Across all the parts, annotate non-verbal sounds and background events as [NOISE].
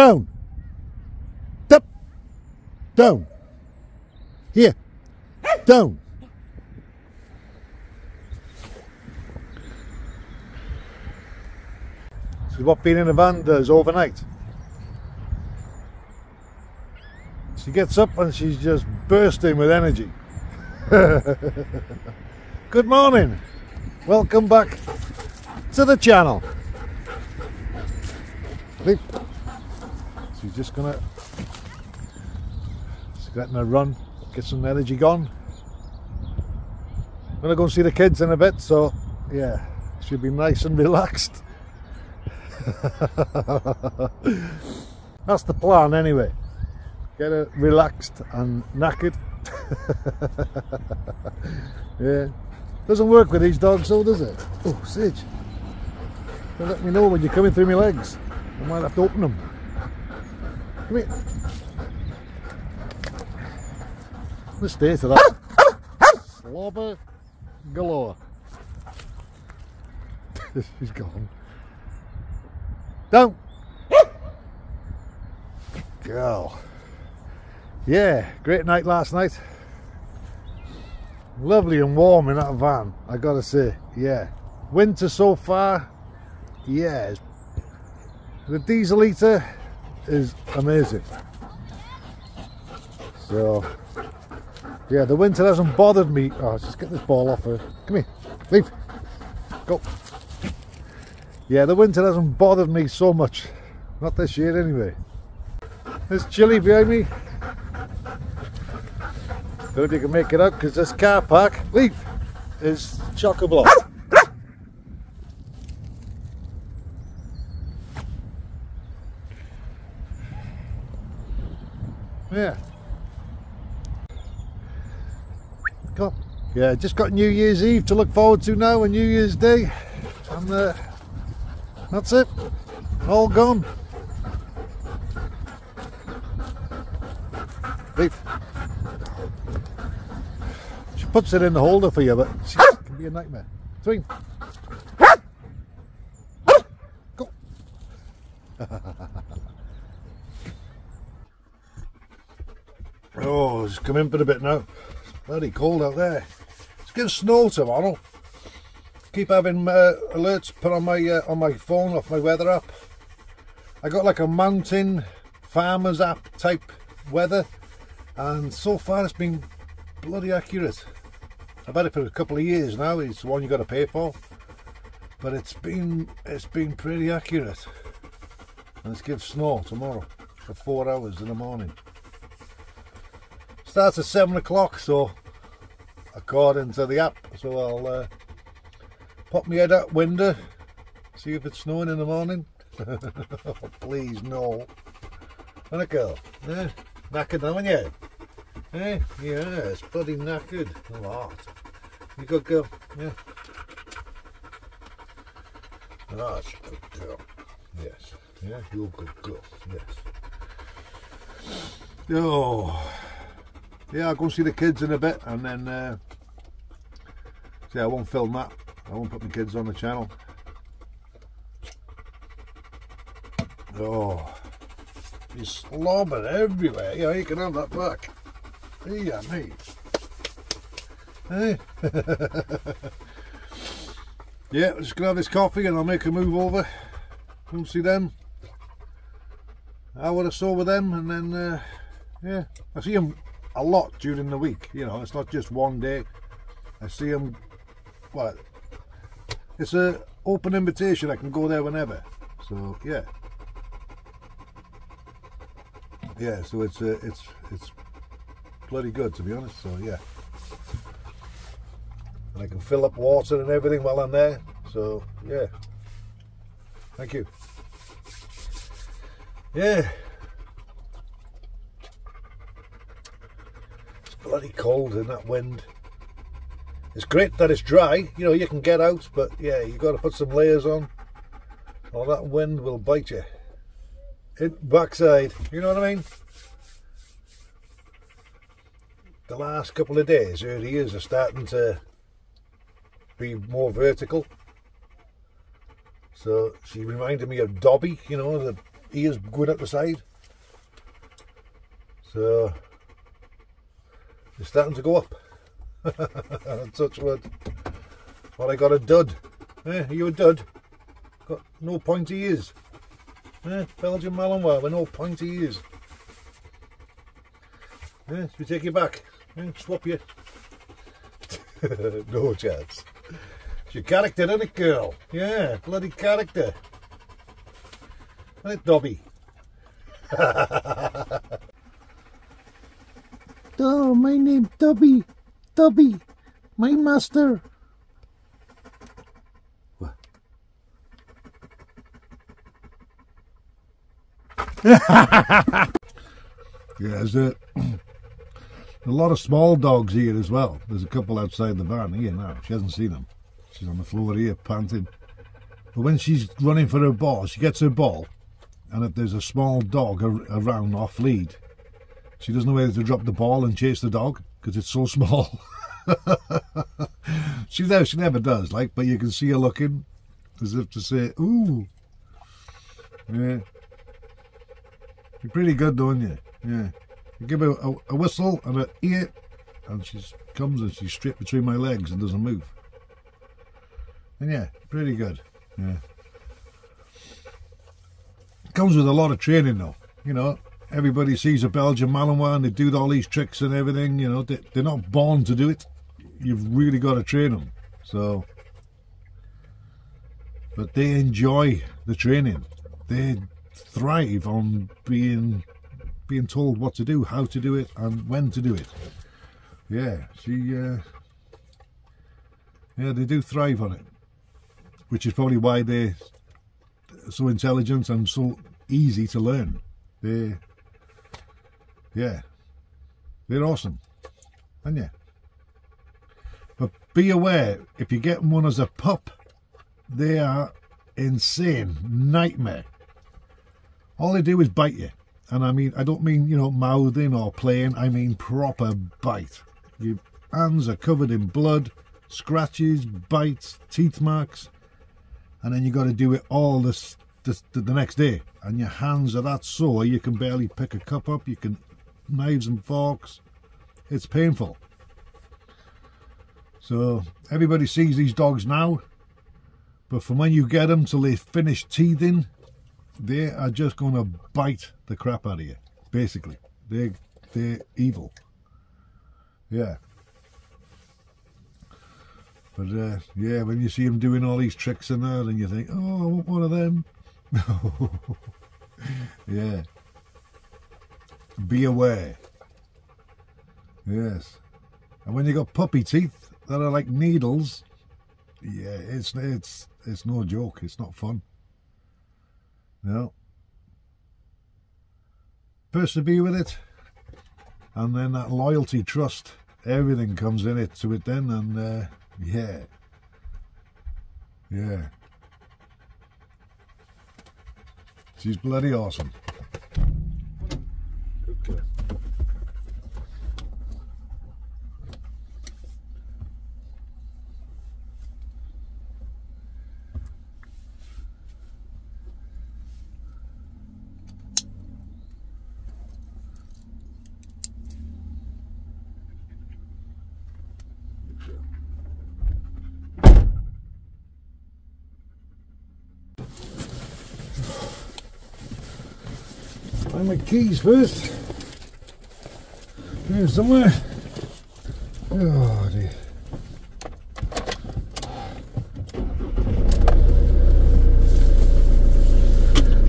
Down. Up. Down. Here. Down. Is what being in a van does overnight. She gets up and she's just bursting with energy. [LAUGHS] Good morning. Welcome back to the channel. She's just gonna she's getting a run, get some energy gone. I'm gonna go and see the kids in a bit, so yeah, she'll be nice and relaxed. [LAUGHS] That's the plan anyway. Get her relaxed and knackered. [LAUGHS] yeah. Doesn't work with these dogs though, does it? Oh, Sage. let me know when you're coming through my legs. I might have to open them. Come here. The state of that. Slobber galore. [LAUGHS] She's gone. Down. Girl. Yeah, great night last night. Lovely and warm in that van, I gotta say. Yeah. Winter so far, yeah. The diesel heater is amazing. So, yeah, the winter hasn't bothered me. Oh, just get this ball off her. Come here. Leave. Go. Yeah, the winter hasn't bothered me so much. Not this year anyway. There's chilly behind me. Don't know if you can make it out because this car park, leave, is chock-a-block. Yeah. Come Yeah, just got New Year's Eve to look forward to now and New Year's Day. And uh, that's it. All gone. Leave. She puts it in the holder for you, but can be a nightmare. Swing. Go. [LAUGHS] oh, it's come in for a bit now. Bloody cold out there. It's going to snow tomorrow. Keep having uh, alerts put on my uh, on my phone off my weather app. I got like a mountain farmers app type weather and so far it's been bloody accurate. I've had it for a couple of years now. It's the one you got to pay for, but it's been it's been pretty accurate. And it's give snow tomorrow for four hours in the morning. Starts at seven o'clock, so according to the app. So I'll uh, pop my head out window, see if it's snowing in the morning. [LAUGHS] please no. And a girl, yeah, knackered now, you? Eh? yeah it's bloody knackered. A lot. You good girl? Yeah. That's a good girl. Yes. Yeah, you're a good girl. Yes. Oh. Yeah, I'll go see the kids in a bit and then uh, see I won't film that. I won't put my kids on the channel. Oh. He's slobbing everywhere. Yeah, you can have that back. Yeah, me. Hey. [LAUGHS] yeah, I'm just gonna have this coffee and I'll make a move over. Come see them. I would have saw with them and then uh, yeah, I see them a lot during the week. You know, it's not just one day. I see them. Well, It's a open invitation. I can go there whenever. So yeah, yeah. So it's uh, it's it's bloody good to be honest. So yeah, and I can fill up water and everything while I'm there. So yeah, thank you. Yeah. It's bloody cold in that wind. It's great that it's dry, you know, you can get out, but yeah, you've got to put some layers on, or that wind will bite you. It backside, you know what I mean? the last couple of days her ears are starting to be more vertical so she reminded me of Dobby you know the ears going up the side. So it's starting to go up. [LAUGHS] Touch wood. Well, I got a dud. Eh, are you a dud? Got no pointy ears. Eh, Belgian Malinois with no pointy ears. Eh, should we take you back? Eh, swap you. [LAUGHS] no chance. It's your character, isn't it, girl? Yeah, bloody character. Isn't it, Dobby? [LAUGHS] My name Tubby. Tubby. My master. What? [LAUGHS] yeah, there's [CLEARS THROAT] a, a lot of small dogs here as well. There's a couple outside the van here now. She hasn't seen them. She's on the floor here panting. But when she's running for her ball, she gets her ball, and if there's a small dog around off lead, she doesn't know whether to drop the ball and chase the dog because it's so [LAUGHS] small. she never, she never does, like, but you can see her looking as if to say, "Ooh, yeah." You're pretty good, don't you? Yeah. You give her a, a whistle and a ear, and she comes and she's straight between my legs and doesn't move. And yeah, pretty good. Yeah. Comes with a lot of training, though. You know, everybody sees a Belgian Malinois and they do all these tricks and everything. You know, they, they're not born to do it. You've really got to train them. So, but they enjoy the training. They thrive on being being told what to do, how to do it, and when to do it. Yeah, she. Uh, yeah, they do thrive on it, which is probably why they're so intelligent and so easy to learn. They, yeah, they're awesome, and yeah. But be aware if you get one as a pup, they are insane nightmare. All they do is bite you. And I mean, I don't mean, you know, mouthing or playing, I mean proper bite. Your hands are covered in blood, scratches, bites, teeth marks, and then you got to do it all this, this the next day. And your hands are that sore you can barely pick a cup up, you can knives and forks. It's painful. So everybody sees these dogs now, but from when you get them till they finish teething, they are just going to bite the crap out of you. Basically, they they're evil. Yeah. But uh, yeah, when you see them doing all these tricks and that, and you think, oh, I want one of them. [LAUGHS] yeah. Be aware. Yes. And when you got puppy teeth that are like needles, yeah, it's it's it's no joke. It's not fun. No. Persevere with it. And then that loyalty, trust, everything comes in it to it then and uh, yeah. Yeah. She's bloody awesome. Find my keys first. Here somewhere. Oh dear.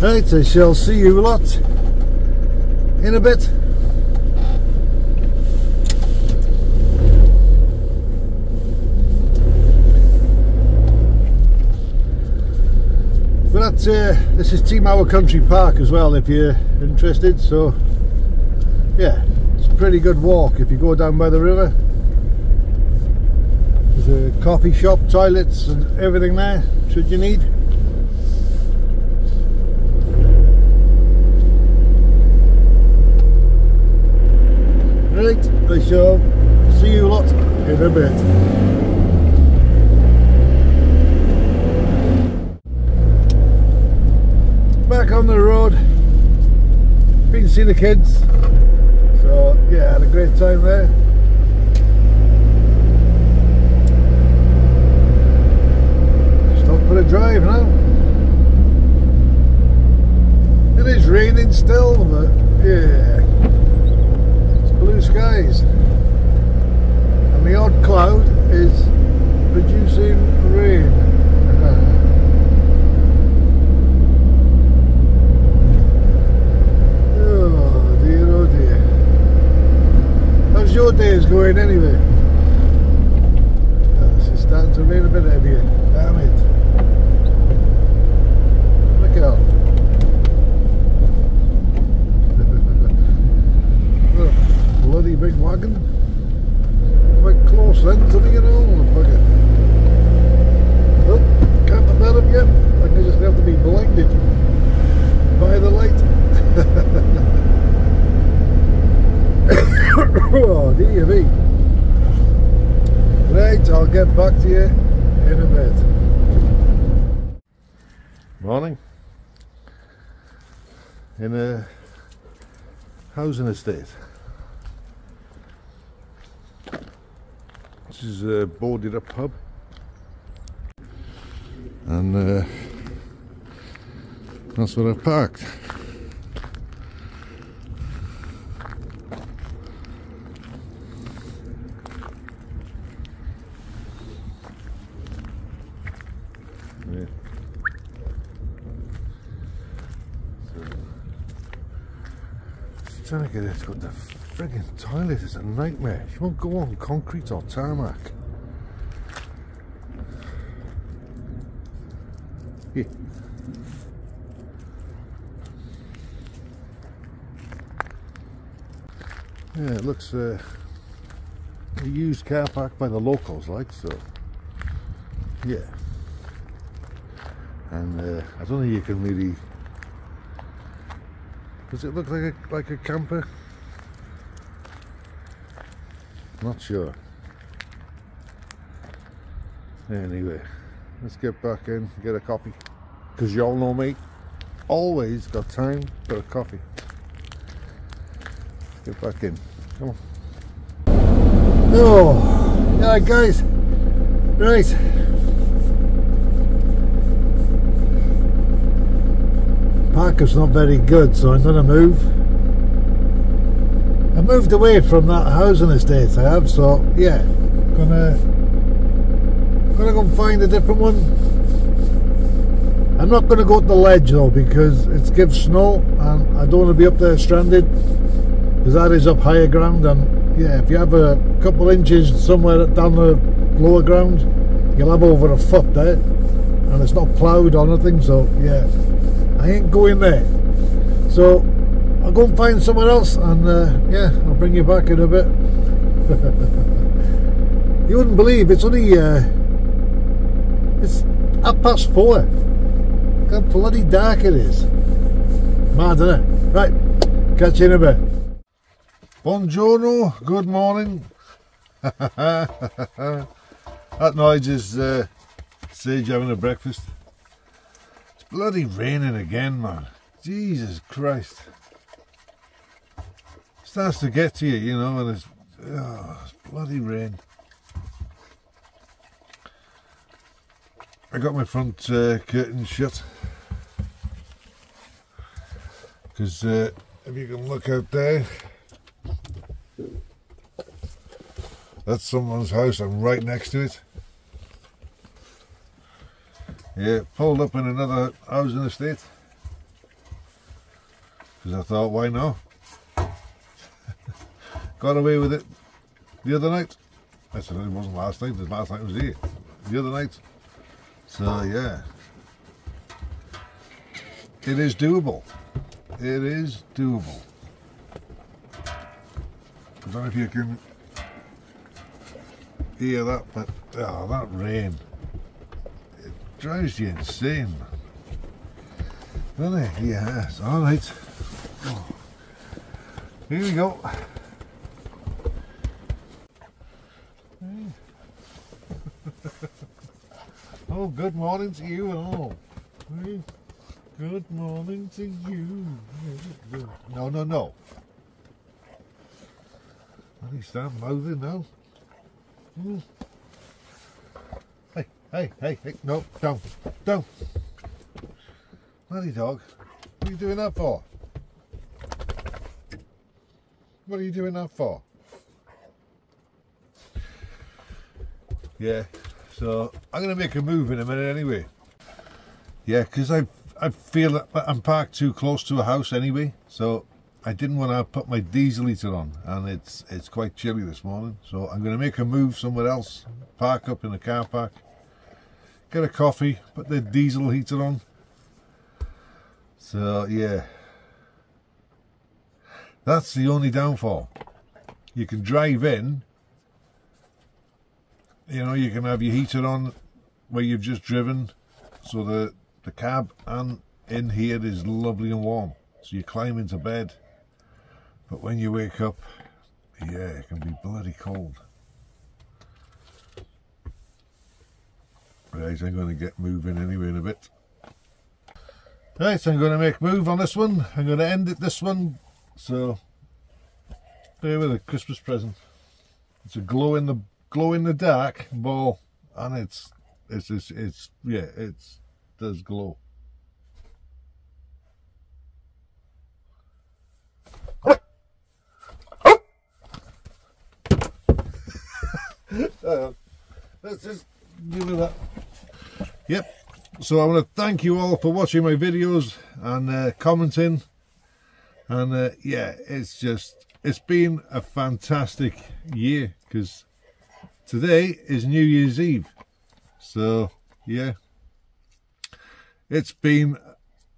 Right, I shall see you a lot in a bit. But uh, this is Team Our Country Park as well if you're interested so yeah pretty good walk if you go down by the river. There's a coffee shop, toilets and everything there should you need. Right I shall see you lot in a bit. Back on the road. Been see the kids. So yeah, had a great time eh? there. Just up for a drive now. It is raining still, but yeah, it's blue skies, and the odd cloud is producing rain. Oh dear, oh dear. How's your days going anyway? Uh, It's starting to rain a bit heavier. Damn it. Look out. Oh, bloody big wagon. Quite close then to the you know, bugger. Oh, can't put that up yet. I just have to be blinded by the light. Oh, dear me. Right, I'll get back to you in a bit. Morning. In a housing estate. This is a boarded up pub. And uh, that's where I've parked. Yeah. Just trying to get but the frigging toilet is a nightmare. She won't go on concrete or tarmac. Yeah. Yeah, it looks uh, a used car park by the locals, like so. Yeah. And uh, I don't think you can really. Does it look like a like a camper? Not sure. Anyway, let's get back in, get a coffee. Because y'all know me, always got time for a coffee. Get back in. Come on. Oh, yeah, guys. Right. Parker's not very good, so I'm going to move. I moved away from that housing estate I have, so yeah, gonna gonna go and find a different one. I'm not gonna go to the ledge though because it's gives snow and I don't want to be up there stranded because that is up higher ground and yeah, if you have a couple inches somewhere down the lower ground, you'll have over a foot there and it's not ploughed or nothing. So yeah, I ain't going there. So I'll go and find somewhere else and uh, yeah, I'll bring you back in a bit. [LAUGHS] you wouldn't believe it's only uh, it's half past four. How bloody dark it is. Mad, it? Right, catch you in a bit. Buongiorno, good morning. [LAUGHS] that noise is uh, Sage having a breakfast. Bloody raining again, man. Jesus Christ starts to get to you, you know, and it's, oh, it's bloody rain. I got my front uh, curtain shut because uh, if you can look out there, that's someone's house. I'm right next to it. Yeah, pulled up in another housing estate because I thought, why not? [LAUGHS] got away with it the other night. Said it wasn't last night, the last night was here. The other night. So yeah. It is doable. It is doable. I don't know if you can hear that, but oh, that rain. Drives you insane. Doesn't it? Yes. Alright. Here we go. [LAUGHS] Oh, good morning to you all. Good morning to you. No, no, no. Bloody start mouthing now. Hmm. Hey, hey, hey, no, don't, don't. Bloody dog. What are you doing that for? What are you doing that for? Yeah, so I'm going to make a move in a minute anyway. Yeah, because I I feel that I'm parked too close to a house anyway, so I didn't want to put my diesel heater on, and it's it's quite chilly this morning. So I'm going to make a move somewhere else, park up in the car park, get a coffee, put the diesel heater on. So yeah, that's the only downfall. You can drive in, you know, you can have your heater on where you've just driven, so the the cab and in here is lovely and warm so you climb into bed but when you wake up yeah it can be bloody cold right I'm going to get moving anyway in a bit right I'm going to make move on this one I'm going to end it this one so there with a Christmas present it's a glow in the glow in the dark ball and it's it's it's, it's yeah it's does glow. [LAUGHS] uh, let's just give it that. Yep. So I want to thank you all for watching my videos and uh, commenting. And uh, yeah, it's just, it's been a fantastic year because today is New Year's Eve. So yeah, it's been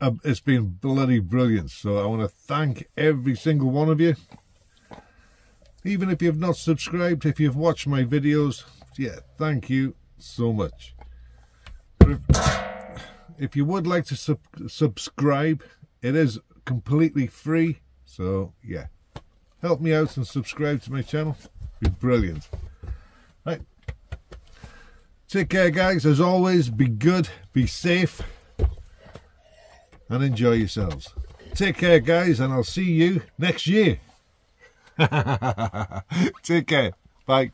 uh, it's been bloody brilliant. So I want to thank every single one of you. Even if you've not subscribed, if you've watched my videos, yeah, thank you so much. If, if, you would like to sub subscribe, it is completely free. So yeah, help me out and subscribe to my channel. Be brilliant. Right. Take care, guys. As always, be good, be safe and enjoy yourselves. Take care, guys, and I'll see you next year. [LAUGHS] Take care. Bye.